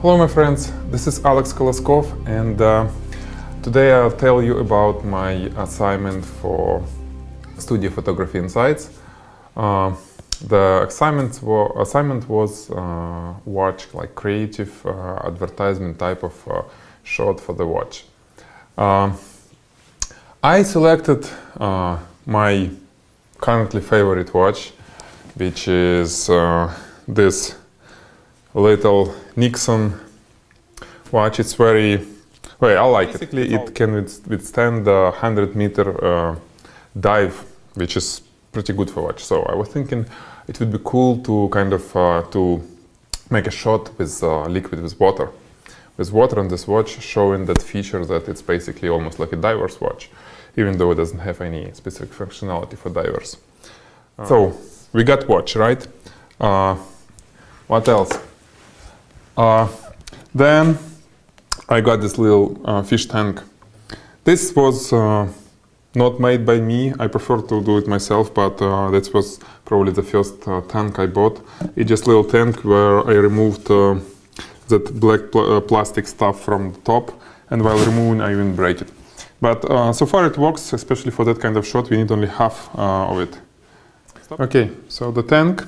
Hello my friends, this is Alex Koloskov and uh, today I'll tell you about my assignment for Studio Photography Insights. Uh, the assignment, assignment was uh, watch like creative uh, advertisement type of uh, shot for the watch. Uh, I selected my currently favorite watch which is this little Nixon watch. It's very, well, I like Basically, it. It can withstand the 100 meter uh, dive, which is pretty good for watch. So I was thinking it would be cool to kind of uh, to make a shot with uh, liquid with water. With water on this watch showing that feature that it's basically almost like a diver's watch, even though it doesn't have any specific functionality for divers. Uh. So we got watch, right? Uh, what else? Uh, then I got this little uh, fish tank. This was uh, not made by me. I prefer to do it myself, but uh, that was probably the first uh, tank I bought. It's just a little tank where I removed uh, that black pl plastic stuff from the top, and while removing, I even break it. But so far it works, especially for that kind of shot. We need only half of it. Stop. Okay, so the tank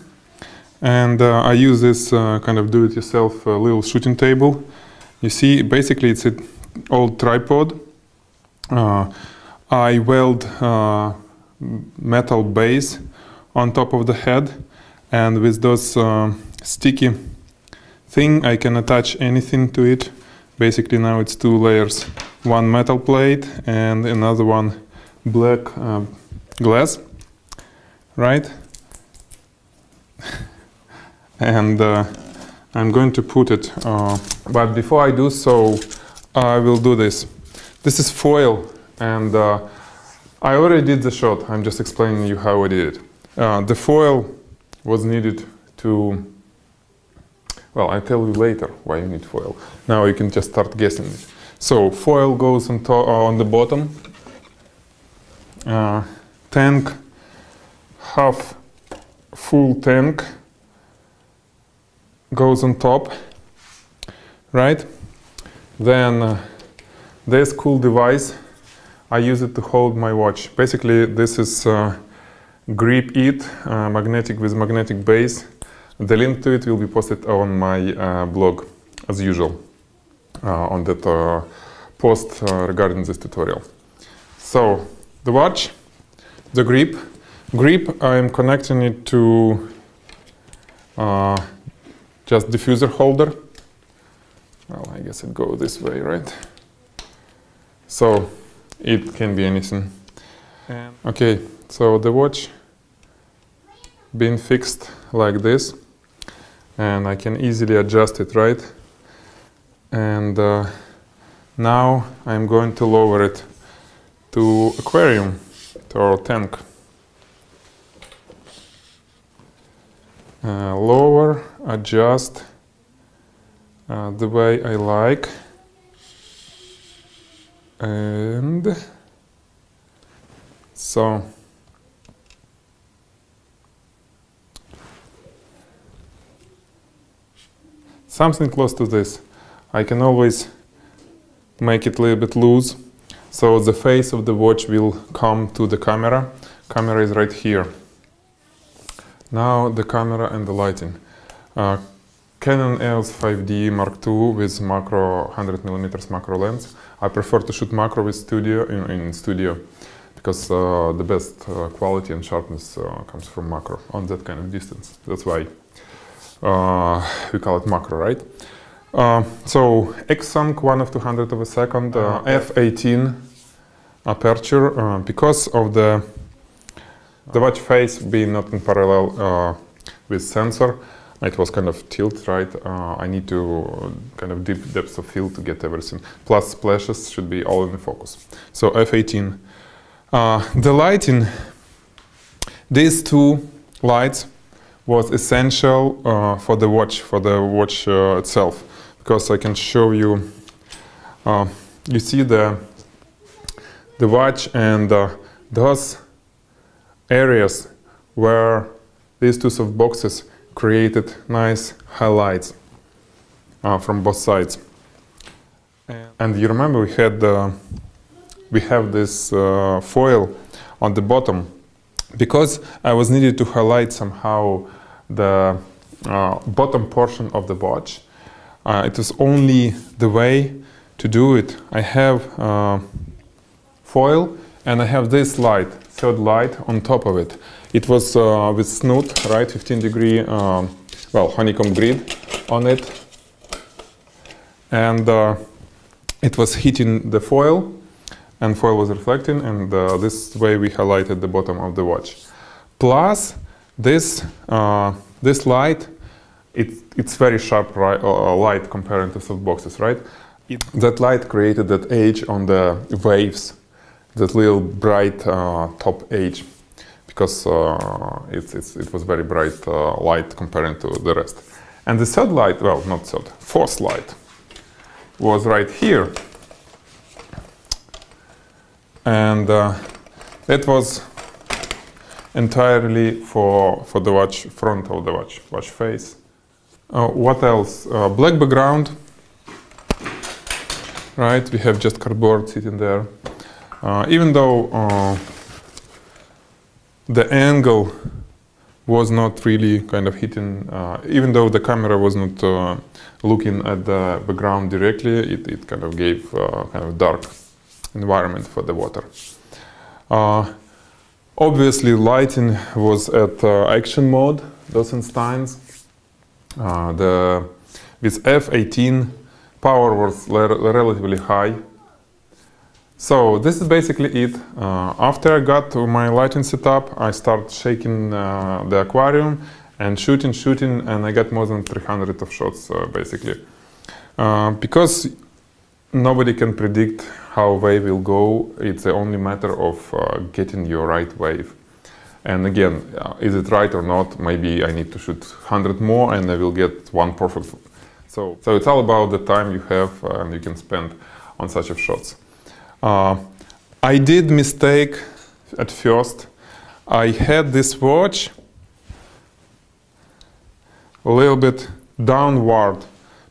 and uh, I use this uh, kind of do-it-yourself uh, little shooting table. You see, basically it's an old tripod. I weld metal base on top of the head and with those sticky thing I can attach anything to it. Basically now it's two layers, one metal plate and another one black uh, glass, right? And uh, I'm going to put it, uh, but before I do so, I will do this. This is foil, and uh, I already did the shot. I'm just explaining you how I did it. The foil was needed to, well, I'll tell you later why you need foil. Now you can just start guessing it. So foil goes on, uh, on the bottom, uh, tank, half full tank, goes on top, right? Then uh, this cool device, I use it to hold my watch. Basically, this is uh, Grip It, uh, magnetic with magnetic base. The link to it will be posted on my uh, blog, as usual, uh, on that uh, post regarding this tutorial. So, the watch, the grip. Grip, I'm connecting it to just diffuser holder. Well, I guess it goes this way, right? So it can be anything. And okay, so the watch being fixed like this and I can easily adjust it, right? And uh, now I'm going to lower it to aquarium, to our tank. Uh, lower, adjust uh, the way I like and so something close to this. I can always make it a little bit loose so the face of the watch will come to the camera. Camera is right here. Now the camera and the lighting. Uh, Canon EOS 5D Mark II with macro 100 millimeters macro lens. I prefer to shoot macro with studio in, in studio because uh, the best uh, quality and sharpness uh, comes from macro on that kind of distance. That's why uh, we call it macro, right? Uh, so X-Sync, one of 200 of a second, f18 aperture because of the the watch face being not in parallel uh, with sensor, it was kind of tilt, right? Uh, I need to kind of deep depth of field to get everything. Plus splashes should be all in focus. So f18. Uh, the lighting, these two lights was essential uh, for the watch, for the watch uh, itself, because I can show you, uh, you see the, the watch and uh, those areas where these two soft boxes created nice highlights. uh, from both sides. And you remember we had uh, we have this uh, foil on the bottom because I was needed to highlight somehow the uh, bottom portion of the watch. Uh, it was only the way to do it. I have uh, foil and I have this light, third light on top of it. It was uh, with snoot, right, 15 degree, um, well, honeycomb grid on it. And uh, it was hitting the foil and foil was reflecting and uh, this way we highlighted the bottom of the watch. Plus this, uh, this light, it, it's very sharp ri- uh, light compared to soft boxes, right? It, that light created that edge on the waves, that little bright uh, top edge because uh, it was very bright uh, light compared to the rest. And the third light, well, not third, fourth light was right here. And uh, it was entirely for, for the watch front of the watch, watch face. Uh, what else? Uh, black background. Right, we have just cardboard sitting there. Uh, even though uh, the angle was not really kind of hitting, uh, even though the camera was not uh, looking at the background directly, it, it kind of gave uh, kind of dark environment for the water. Obviously, lighting was at action mode, those Einstein's. The, with F18, power was relatively high, so this is basically it. Uh, after I got to my lighting setup, I start shaking uh, the aquarium and shooting, shooting, and I got more than 300 of shots uh, basically. Uh, because nobody can predict how wave will go, it's only matter of uh, getting your right wave. And again, uh, is it right or not? Maybe I need to shoot 100 more and I will get one perfect. So, so it's all about the time you have and you can spend on such of shots. Uh, I did mistake at first. I had this watch a little bit downward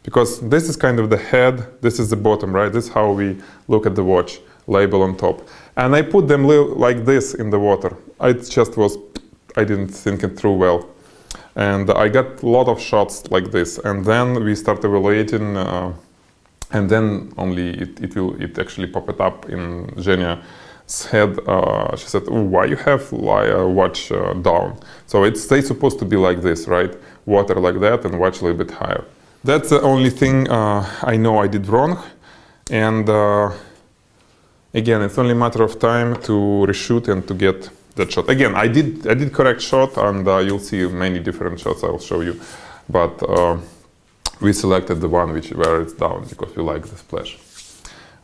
because this is kind of the head, this is the bottom, right? This is how we look at the watch, label on top. And I put them like this in the water. It just was, I didn't think it through well. And I got a lot of shots like this. And then we start evaluating uh, and then only it, it will it actually pop it up in Zhenia's head. Uh, she said, "Why you have uh, watch uh, down?" So it's they supposed to be like this, right? Water like that and watch a little bit higher. That's the only thing uh, I know I did wrong, and uh, again, it's only a matter of time to reshoot and to get that shot. Again, I did I did correct shot, and uh, you'll see many different shots. I'll show you, but we selected the one which where it's down because we like the splash.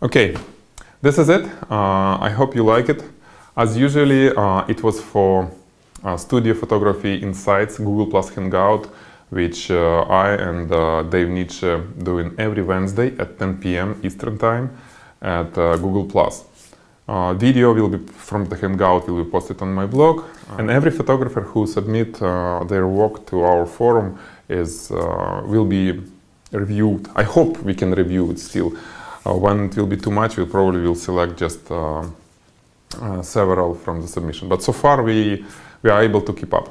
Okay, this is it. Uh, I hope you like it. As usually, uh, it was for uh, Studio Photography Insights Google Plus Hangout, which uh, I and uh, Dave Nietzsche doing every Wednesday at 10 p.m. Eastern Time at uh, Google Plus. Video will be from the Hangout will be posted on my blog, and every photographer who submit their work to our forum is will be reviewed. I hope we can review it still. Uh, when it will be too much, we we'll probably will select just uh, uh, several from the submission. But so far, we we are able to keep up.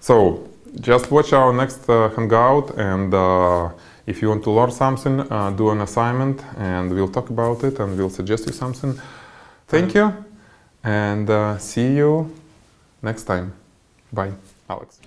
So just watch our next uh, hangout, and uh, if you want to learn something, uh, do an assignment, and we'll talk about it, and we'll suggest you something. Thank you, and see you next time. Bye, Alex.